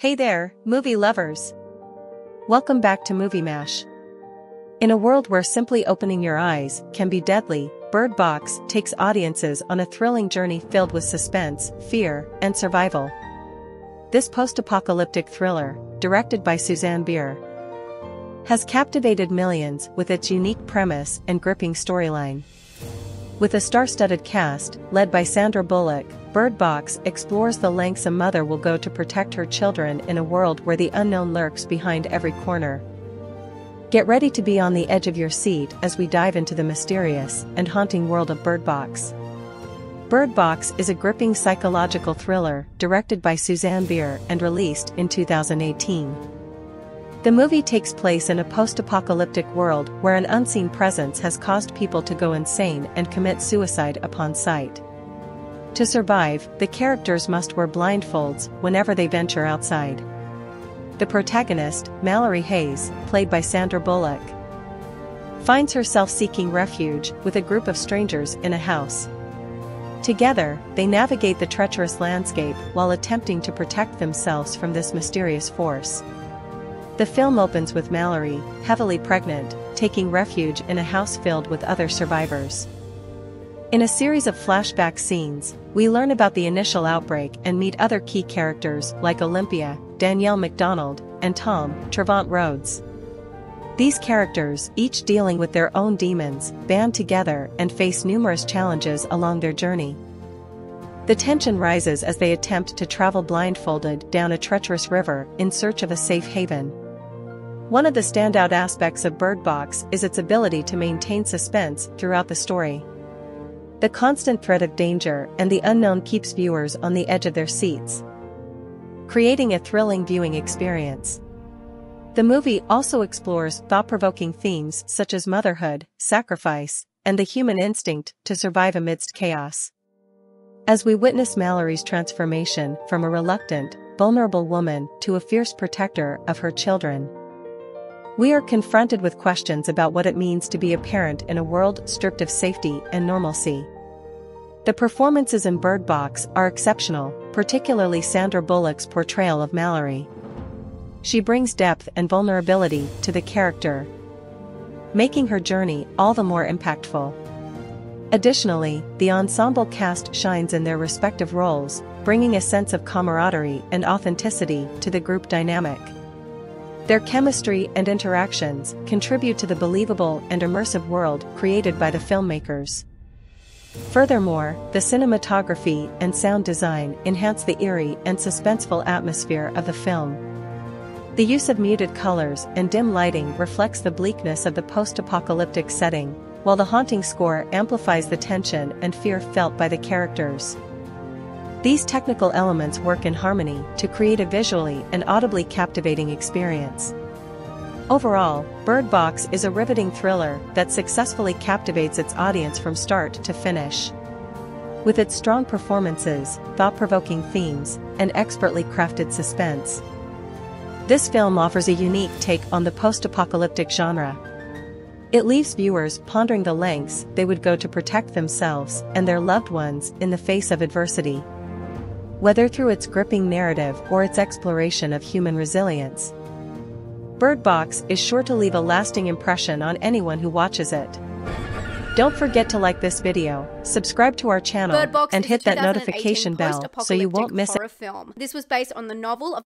Hey there, movie lovers! Welcome back to MovieMash. In a world where simply opening your eyes can be deadly, Bird Box takes audiences on a thrilling journey filled with suspense, fear, and survival. This post-apocalyptic thriller, directed by Susanne Bier, has captivated millions with its unique premise and gripping storyline. With a star-studded cast, led by Sandra Bullock, Bird Box explores the lengths a mother will go to protect her children in a world where the unknown lurks behind every corner. Get ready to be on the edge of your seat as we dive into the mysterious and haunting world of Bird Box. Bird Box is a gripping psychological thriller directed by Susanne Bier and released in 2018. The movie takes place in a post-apocalyptic world where an unseen presence has caused people to go insane and commit suicide upon sight. To survive, the characters must wear blindfolds whenever they venture outside. The protagonist, Malorie Hayes, played by Sandra Bullock, finds herself seeking refuge with a group of strangers in a house. Together, they navigate the treacherous landscape while attempting to protect themselves from this mysterious force. The film opens with Malorie, heavily pregnant, taking refuge in a house filled with other survivors. In a series of flashback scenes, we learn about the initial outbreak and meet other key characters like Olympia, Danielle Macdonald, and Tom, Trevante Rhodes. These characters, each dealing with their own demons, band together and face numerous challenges along their journey. The tension rises as they attempt to travel blindfolded down a treacherous river in search of a safe haven. One of the standout aspects of Bird Box is its ability to maintain suspense throughout the story. The constant threat of danger and the unknown keeps viewers on the edge of their seats, creating a thrilling viewing experience. The movie also explores thought-provoking themes such as motherhood, sacrifice, and the human instinct to survive amidst chaos. As we witness Malorie's transformation from a reluctant, vulnerable woman to a fierce protector of her children, we are confronted with questions about what it means to be a parent in a world stripped of safety and normalcy. The performances in Bird Box are exceptional, particularly Sandra Bullock's portrayal of Malorie. She brings depth and vulnerability to the character, making her journey all the more impactful. Additionally, the ensemble cast shines in their respective roles, bringing a sense of camaraderie and authenticity to the group dynamic. Their chemistry and interactions contribute to the believable and immersive world created by the filmmakers. Furthermore, the cinematography and sound design enhance the eerie and suspenseful atmosphere of the film. The use of muted colors and dim lighting reflects the bleakness of the post-apocalyptic setting, while the haunting score amplifies the tension and fear felt by the characters. These technical elements work in harmony to create a visually and audibly captivating experience. Overall, Bird Box is a riveting thriller that successfully captivates its audience from start to finish. With its strong performances, thought-provoking themes, and expertly crafted suspense, this film offers a unique take on the post-apocalyptic genre. It leaves viewers pondering the lengths they would go to protect themselves and their loved ones in the face of adversity. Whether through its gripping narrative or its exploration of human resilience, Bird Box is sure to leave a lasting impression on anyone who watches it. Don't forget to like this video, subscribe to our channel, and hit that notification bell so you won't miss it. Film. This was based on the novel of